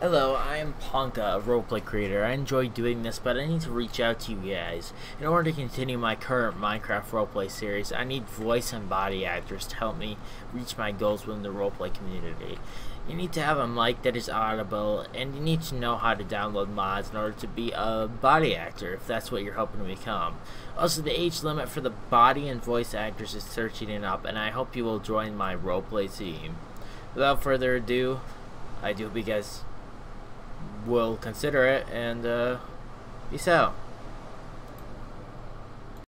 Hello, I am Punka, a roleplay creator. I enjoy doing this, but I need to reach out to you guys. In order to continue my current Minecraft roleplay series, I need voice and body actors to help me reach my goals within the roleplay community. You need to have a mic that is audible, and you need to know how to download mods in order to be a body actor, if that's what you're hoping to become. Also, the age limit for the body and voice actors is 13 and up, and I hope you will join my roleplay team. Without further ado, I do hope you guys will consider it, and uh, peace out.